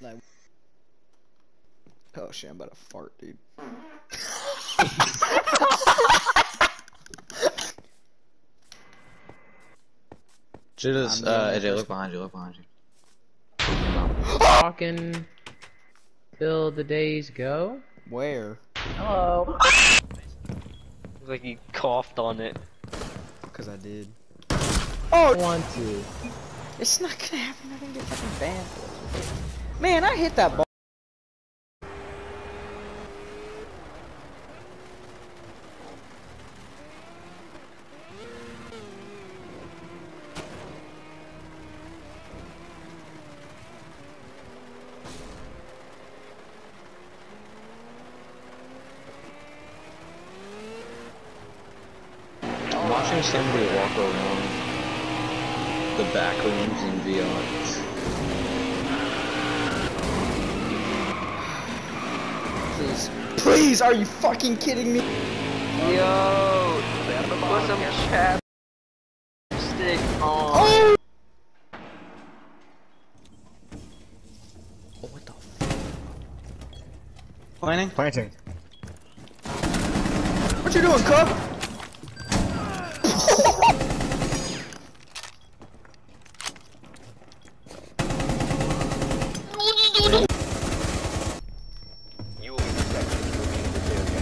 Like, oh shit, I'm about to fart, dude. Just, I'm uh, AJ, look behind you, look behind you. Talking till the days go. Where? Hello. Looks like you coughed on it. Cause I did. Oh, One, two. it's not gonna happen. I'm gonna get fucking banned. Man, I hit that ball. Watching somebody walk around the back rooms in VR. Please, please, are you fucking kidding me? Yo, put some chapstick on. Oh! Oh, what the? F Planning? Planting. what you doing, Cup?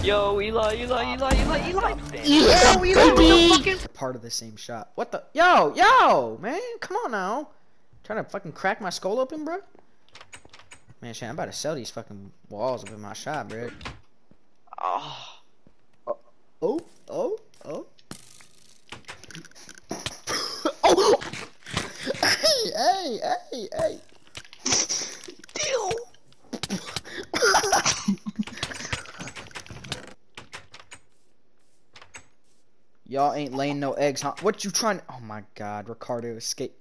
Yo, Eli, Eli, Eli, Eli, Eli. Yeah, we fucking part of the same shot. What the? Yo, yo, man, come on now. Trying to fucking crack my skull open, bro. Man, shit, I'm about to sell these fucking walls up in my shop, bro. Ah. Oh, Oh, oh, oh. oh! Hey, hey, hey, hey. Y'all ain't laying no eggs, huh? What you trying? Oh my God, Ricardo escape.